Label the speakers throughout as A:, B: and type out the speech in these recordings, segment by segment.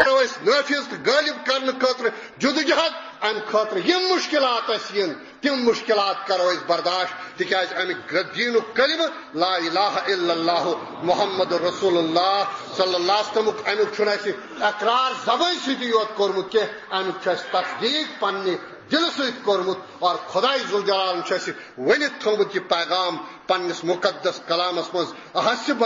A: نافذ تو غالب کرنے خاطر جدوجہد ام خاطر یم مشکلات اس ین، تم مشکلات کرو اس برداشت، تکیاز ام دین کلمہ لا الہ الا اللہ محمد رسول اللہ صلی اللہ علیہ وسلم امیک چھن اس اقرار زبان سیتی یوت کورمت کہ امیک چھس تصدیق پننی دل ست کورمت اور خدای ذوالجلال چھس ونت تھومت یہ پیغام پنس مقدس کلامس مز احسب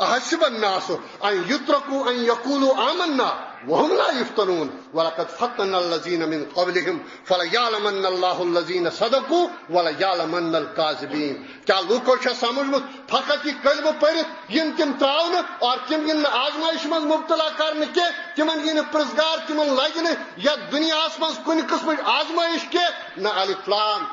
A: احسب الناس ان يتركوا ان يقولوا آمنا وهم لا يفتنون. ولقد فتنا الذين من قبلهم فليعلمن الله الذين صدقوا وليعلمن الكاذبين. کیا لوکو چھ سمجھمت فقط یہ کلمہ پڑھت یم تم تراؤن اور تم ین آزمائش من مبتلا کرنے کے تمن ین پرزگار تمن لگنے یا دنیا اس من کن قسم آزمائش کے نہ الف لام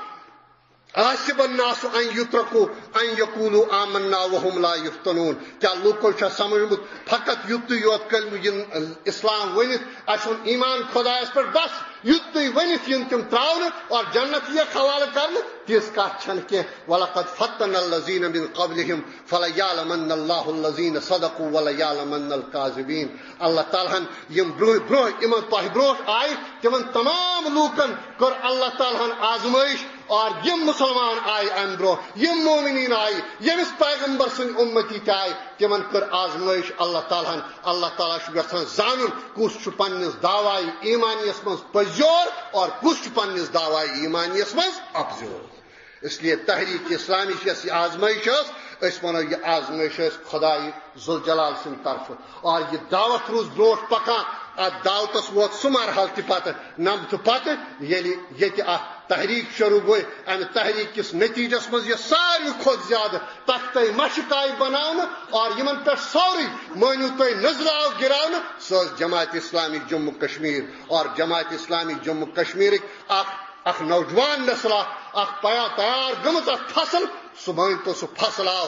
A: آسب الناس ان يتركوا ان يقولوا آمنا وهم لا يفتنون کیا لوکو چھ سمجھمت فقط یت یوت کلم اسلام ونت اشون ایمان خدا اس پر بس یت ونت ین تم تراون اور جنت یہ حوالہ کرن تیس کات چھن کہ ولقد فتن الذين من قبلهم فلا يعلمن الله الذين صدقوا ولا يعلمن الكاذبين. اللہ تعالی یم برو برو ایمان تہ برو آئی تمن تمام لوکن کر اللہ تعالی آزمائش اور یم مسلمان آئی ام برو یم مومنین آئی یمس پیغمبر سن امتی تہ آئی تمن کر آزمائش اللہ تعالیٰ اللہ تعالیٰ گھان زان کس پنس دعوائی ایمانیس من پزور اور کس پنس دعوائی ایمانیس من اپزور اس لیے تحریک اسلامی یس یہ آزمائش اس ونو یہ آزمائش خدائی ذوالجلال سن طرف۔ اور یہ دعوت روز بروٹ پکان ات دعوتس ووت سہ مرحل تہ پتہ نم پتہ یلی یہ تحریک شروع گئی ام تحریک کس نتیجس مز یہ ساری کھت زیادہ تخت مشق آئی بناون اور یمن پہ سوری مانو تھی نظر آو گراؤن سو جماعت اسلامی جموں کشمیر اور جماعت اسلامی جموں کشمیر اخ اخ نوجوان نسل اخ پیا تیار گمت فصل صبح تو سہ فصل آو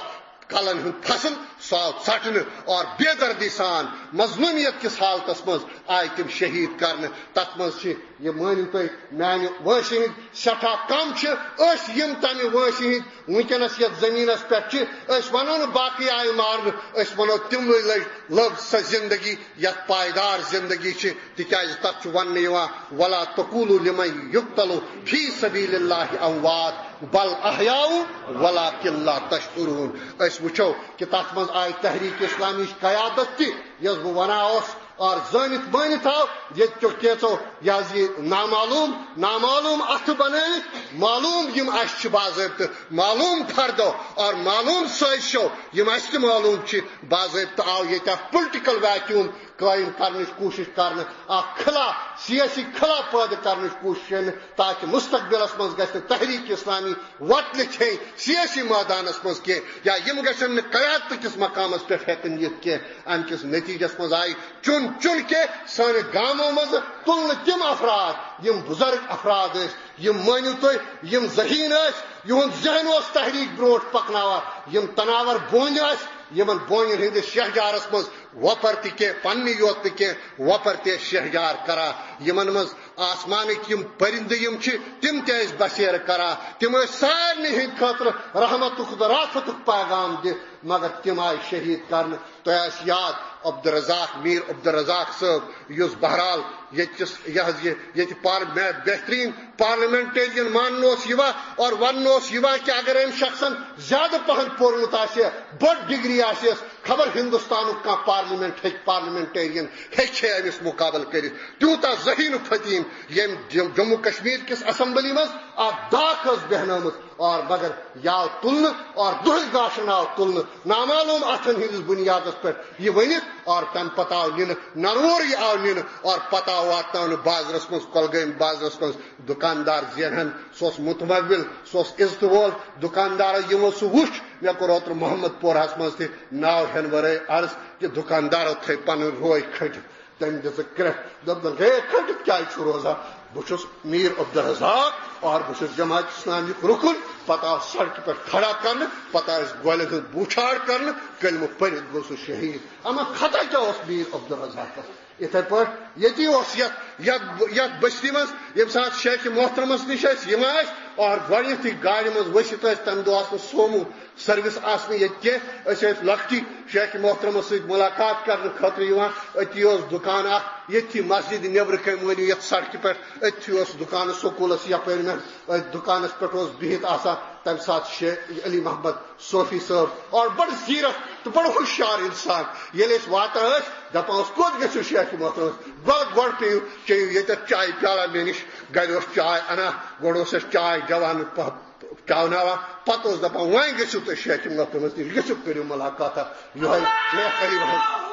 A: کلن ہند فصل سو ٹھٹن اور بے دردی سان مضمومیت کس حالت مز آئے تم شہید کرنے تت مز یہ مانو تھی میانہ وانسہ ہند سٹھا کم اس یم تمہ وانسہ ہند ونکس یت زمین پہ ونو نا باقی آئی مارن اس ونو تم لگ لگ سہ زندگی یت پائیدار زندگی تکیاز تک ون ولا تقولوا لمن يقتل في سبيل الله اموات بل احیاؤ ولا کلا تشکرون اس وچو کہ تات مز آئی تحریک اسلامی قیادت تہ یس بہ ونان اور زنت مانت آو یہ کیچو یہ نامعلوم نامعلوم ات بن معلوم یم اس باضابطہ معلوم فردو اور معلوم سازشو یم اس معلوم باضابطہ آو یہ پولیٹیکل ویکیوم قائم کرنے کوشش کرنے خلا سیاسی خلا پید کرنے کوشش تاکہ مستقبل من گھر تحریک اسلامی وت لکھیں سیاسی میدانس مز کی یا یم گھن قیادت کس مقامس پہ ہیکن یت کی ام کس نتیجس مز آئی چن چن کے سان گاموں مز تل تم افراد، یم بزرگ افراد یم مانو تھی یم ذہین یہن ذہن اس تحریک بروٹ پکناوا، یم تناور بون یمن بونین ہندس شہجارس مز وپر تہ پنہ یوت وپر تہ شہجار کرا۔ یمن مز آسمانک یم پرند یم تم تہ بسیر کرا۔ تم سارے ہند خاطر رحمت رافت پیغام دت مگر تم آئی شہید کرنے تو یاد عبدالرزاق، میر عبدالرزاق صاحب اس بہرحال یہ بہترین پارلیمنٹرین مان اور ون کہ اگر ام شخصن زیادہ پہن پورمت بڑ ڈگری آس خبر ہندوستان کا پارلیمنٹ ہیک پارلیمنٹرین ہیچ امس مقابل کر تیوتا ذہین فتیم یم جموں کشمیر کس اسمبلی مز اخ داخ بہنمت اور مگر یا تلن اور دہ گاشن آو تلن۔ نامعلوم اتن ہندس بنیاد پہ یہ ونت اور تم پتہ آو نن ننور یہ آو نن، اور پتہ واتن بازرس مز کلگم بازرس مز دکاندار زینہن سوس متمول، سوس عزت وول دکاندار یمو سہ وچ مے کور اوتر محمد پورہس مز تہ ناو ہن ورے عرض کہ دکاندارو تھے پن روے کھٹ تم دس کرت دپ ہے کھٹ کیا روزان بہس میر عبدالرزاق اور بہس جماعت اسلامی رکن، پتہ سڑک پہ کھڑا کر پتہ گول ہند بوچھاڑ کر کلم پڑھت گو سہ شہید۔ اما خطا کیا اس میر عبدالرزاق اتھے پہ یت بستی مز یم سات شیخ محترمس نش یم اور گۄڈنیتھٕے گاڑِ منٛز ؤسِتھ ٲسۍ، تَمہِ دۄہ ٲس نہٕ سوموٗ سٔروِس آسنہٕ ییٚتہِ کینٛہہ، أسۍ ٲسۍ لۄکٹی شیخ محترمس سۭتۍ مُلاقات کرنہٕ خٲطرٕ یِوان، أتی اوس دُکان اکھ یتھی مسجد مٲنِو یَتھ سڑکہِ پٮ۪ٹھ، أتھی اوس اتھی اس دکان مےٚ، أتھۍ میں پٮ۪ٹھ اوس بِہِتھ آسان تمہ سات علی محمد صوفی صاحب اور بڑ زیرت تو بڑ ہوشیار انسان۔ یل واتان ٲسۍ دَپان دپان کت گھو شیخ محترم گل گۄڈ پیو چیو یہ چائے پیالہ مے نش گر چائے انا گۄڈ اس چائے جوان چاوناوان پتہ اس دپان وۄنۍ گٔژھِو تُہۍ شیخ محترمس نش گٔژھِو کٔرِو ملاقات یہوے شیخ علی محمد۔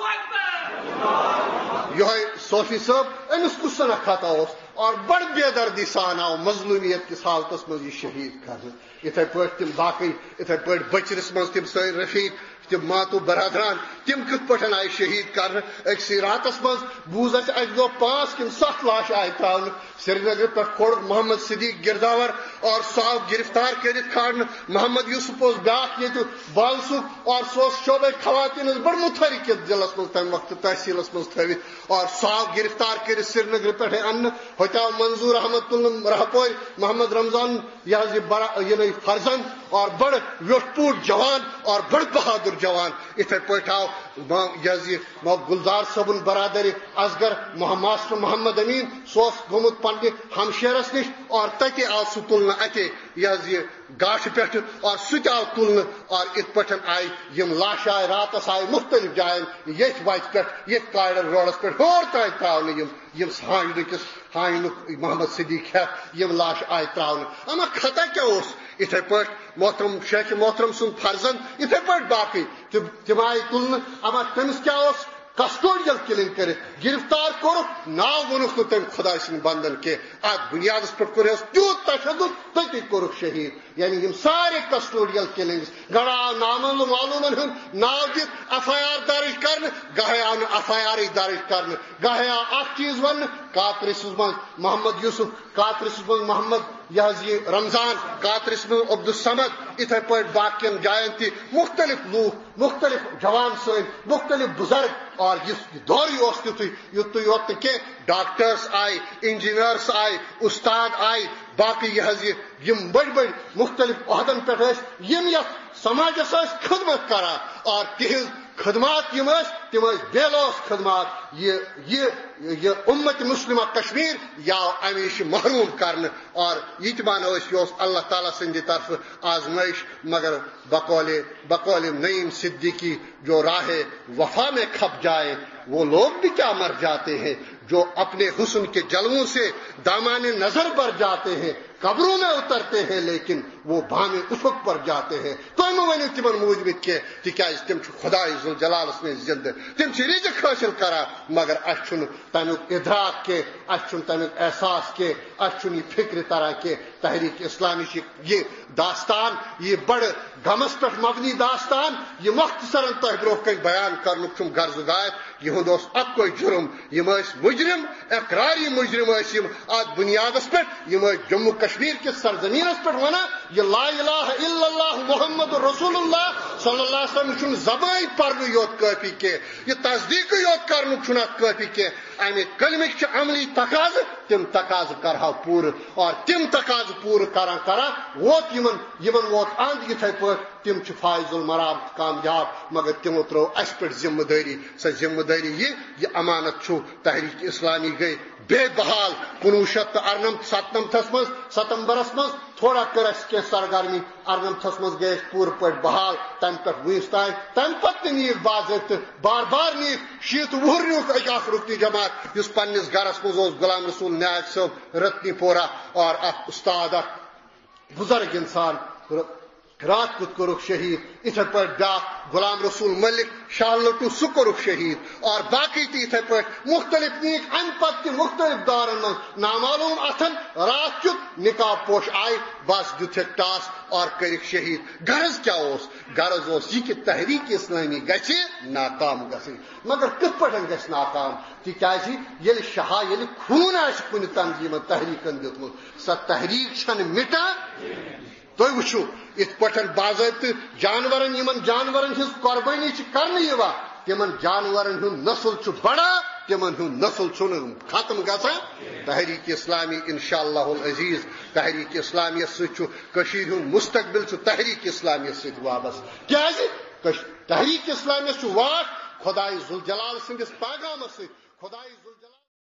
A: یہ صوفی صاحب امس کس سنہ خطا اس اور بڑ بے دردی سان آو مظلومیت کس حالتس مز یہ شہید کرنے اتھے پہ تم باقی اتھے پہ بچرس مز تم سر رفیق تم ماتو برادران، تم کت پہ آئی شہید کر۔ اکسی راتس مز بوز اس اک دو پانچ کن ست لاش آئی تراؤن سری نگر پہ کھوڑ محمد صدیق گرداور اور سو گرفتار کرت کھاڑ محمد یوسف اس بیاق یہ بالسو اور سو شعبہ خواتین بڑ متحرک ضلع مز تم وقت تحصیل مز تھوت اور سو گرفتار کر سری نگر پہ ان۔ ہوتا منظور احمد تل رہپور محمد رمضان یہ یعنی فرزند اور بڑ ویٹ پوٹ جوان اور بڑ بہادر جوان اتھے پہ آو یہ گلزار صبن برادر اصغر ماسٹر محمد امین سوس گومت پنہ ہمشیرس نش، اور تتہ آو سہ تلنا اتہ یہ گاش پہ اور سہ آو تلن اور ات پہ آئی یم لاش آئے راتس آئے مختلف جائن یھ وتہ پہ یھ کاڑر روڈس پہ ہور تان تراؤن، یم یم ہانڈکس ہانڈک محمد صدیق ہیتھ یم لاش آئے تراؤن۔ اما خطا کیا اس؟ اتھے پہ محترم شیخ محترم سن فرزند اتھے پہ باقی تم آئی تُلنہٕ اما تمس کیا اوس کسٹوڈیل کلنگ کر گرفتار ناو نا ونک تٔمۍ خدا سٕنٛدۍ بندن کی اتھ بنیاد پہ کورس تیوت تشدد تٔتی کوٚرُکھ شہید یعنی یم سارے کسٹوڈیل کلنگس گڑا آو نامعلوم معلومن ہند ناو دت ایف آئی آر درج کر گاہے آو ایف آئی آر درج کر گاہے آو اخ چیز ون کاترس من محمد یوسف کاترس من محمد یہ رمضان کاترس من عبد السمد اتھے پہ باقین جائن تہ مختلف لوگ، مختلف جوان سن مختلف بزرگ، اور اس دور اس تھی یوت یوت کہ ڈاکٹرس آئی انجینئرس آئی استاد آئی باقی یہ بڑ بڑ مختلف عہدن پہ یم یت سماجس خدمت کران اور تہذ خدمات یم تم بے لوس خدمات۔ یہ یہ یہ امت مسلمہ کشمیر یا امیش محروم کرنے اور یہ تمان اس اللہ تعالیٰ سند طرف آزمائش، مگر بقول بقول نعیم صدیقی جو راہ وفا میں کھپ جائے، وہ لوگ بھی کیا مر جاتے ہیں۔ جو اپنے حسن کے جلووں سے دامان نظر بھر جاتے ہیں قبروں میں اترتے ہیں، لیکن وہ بھانے افق پر جاتے ہیں۔ تو ونو تمن موجود کی تاز تم خدا جلال میں زندہ تم سے رزق حاصل کرا، مگر اچھن تمیک ادراک کے اچھن تمیک احساس کے اچھن یہ فکر تران کے تحریک اسلامی یہ داستان، یہ بڑ غمس پہ مبنی داستان، یہ مختصر تہ برو کن بیان کرن غرض گایت یہ اکوئی جرم، یہ مجرم، اقراری مجرم ات بنیاد پہ یہ جموں کشمیر کشمیر کس سرزمین پہ ونان یہ لا الہ الا اللہ محمد رسول اللہ صلی اللہ علیہ وسلم زبان پرن یوت کافی کی یہ تصدیق یوت کرن کافی کی امہ کلمک عملی تقاض، تم تقاض کرہا پور اور تم تقاض پور کران کران ووت یمن یمن ووت اند یتھے پہ، تم فائز المرام کامیاب، مگر تمو ترو اس پہ ذمہ داری سا ذمہ داری یہ یہ امانت چھو، تحریک اسلامی گئی۔ بے بحال کنوہ شیت تو ارنمت ستنمتس مز ستمبرس مز تھوڑا کر اس کی سرگرمی ارنمتس مز گئے پور پہ بحال تم پہ ونس تان تم پتہ نیک باضابطہ بار بار نیک شیت وہر نیوک اکھ رکنی جماعت اس پنس گرس مز غلام رسول نیاج صاحب رتنی پورہ اور اخ استاد اخ بزرگ انسان رات کت کورک شہید اتھے پہ بیا غلام رسول ملک شاہ لٹو سہ شہید۔ اور باقی تہ اتھے پہ مختلف نیک ام پتہ مختلف دورن من نامعلوم اتھن، رات کت نکاح پوش آئی، بس دتھک ٹاس اور کرک شہید۔ غرض کیا اس؟ غرض اس یہ کہ تحریک اسلامی گھے ناکام گھن مگر کت پہ گھس ناکام تاز جی، یل شہا، یل خون آہ کن تنظیم تحریکن دتمت سہ تحریک چھ مٹان تھی وچو ات پہ باضابطہ جانورن، یمن جانورن ہز قربانی کرنے تمن جانورن ہند نسل بڑا، تمن ہند نسل ختم گا تحریک اسلامی انشاء اللہ العزیز، تحریک اسلامیت ستر ہند مستقبل تحریک اسلامیت ست وابستہ کیا جی؟ تحریک اسلامیت واٹ؟ خدائے ذوالجلال سندس پیغام ست خدائے